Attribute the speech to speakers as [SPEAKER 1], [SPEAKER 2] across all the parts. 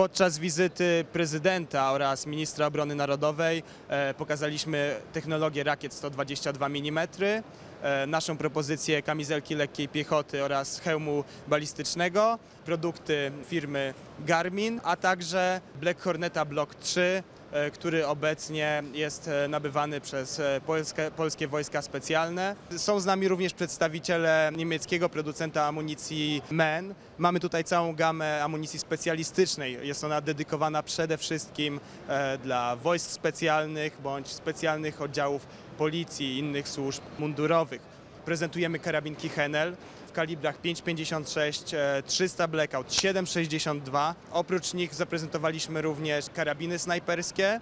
[SPEAKER 1] Podczas wizyty prezydenta oraz ministra obrony narodowej e, pokazaliśmy technologię rakiet 122 mm, e, naszą propozycję kamizelki lekkiej piechoty oraz hełmu balistycznego, produkty firmy Garmin, a także Black Horneta Block 3, e, który obecnie jest e, nabywany przez e, polskie, polskie wojska specjalne. Są z nami również przedstawiciele niemieckiego producenta amunicji MEN. Mamy tutaj całą gamę amunicji specjalistycznej. Jest ona dedykowana przede wszystkim e, dla wojsk specjalnych bądź specjalnych oddziałów policji i innych służb mundurowych. Prezentujemy karabinki Henel w kalibrach 5,56, e, 300 Blackout, 7,62. Oprócz nich zaprezentowaliśmy również karabiny snajperskie.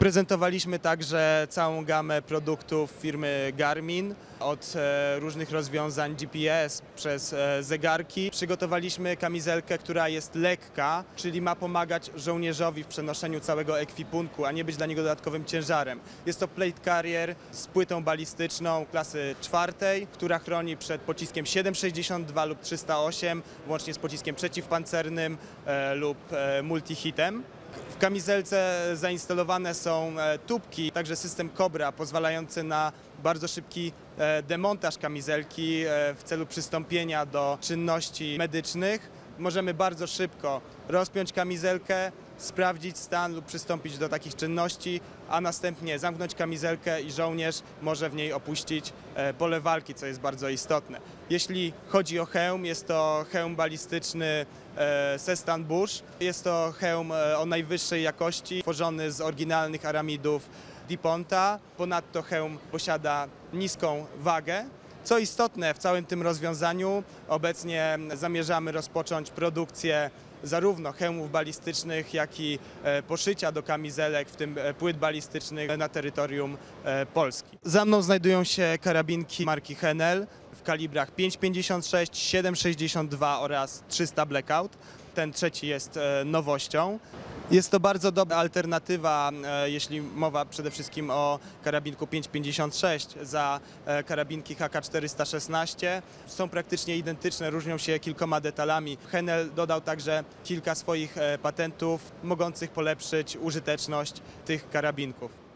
[SPEAKER 1] Prezentowaliśmy także całą gamę produktów firmy Garmin, od e, różnych rozwiązań GPS przez e, zegarki. Przygotowaliśmy kamizelkę, która jest lekka, czyli ma pomagać żołnierzowi w przenoszeniu całego ekwipunku, a nie być dla niego dodatkowym ciężarem. Jest to plate carrier z płytą balistyczną klasy czwartej, która chroni przed pociskiem 7,62 lub 308, łącznie z pociskiem przeciwpancernym e, lub multihitem. W kamizelce zainstalowane są e, tubki, także system Cobra pozwalający na bardzo szybki e, demontaż kamizelki e, w celu przystąpienia do czynności medycznych. Możemy bardzo szybko rozpiąć kamizelkę, sprawdzić stan lub przystąpić do takich czynności, a następnie zamknąć kamizelkę i żołnierz może w niej opuścić e, pole walki, co jest bardzo istotne. Jeśli chodzi o hełm, jest to hełm balistyczny e, Sestan Bush. Jest to hełm e, o najwyższej jakości, tworzony z oryginalnych aramidów Diponta. Ponadto hełm posiada niską wagę. Co istotne w całym tym rozwiązaniu, obecnie zamierzamy rozpocząć produkcję zarówno hełmów balistycznych, jak i e, poszycia do kamizelek, w tym e, płyt balistycznych na terytorium e, Polski. Za mną znajdują się karabinki marki Henel w kalibrach 5,56, 7,62 oraz 300 Blackout. Ten trzeci jest nowością. Jest to bardzo dobra alternatywa, e, jeśli mowa przede wszystkim o karabinku 5,56 za e, karabinki HK416. Są praktycznie identyczne, różnią się kilkoma detalami. Henel dodał także kilka swoich e, patentów mogących polepszyć użyteczność tych karabinków.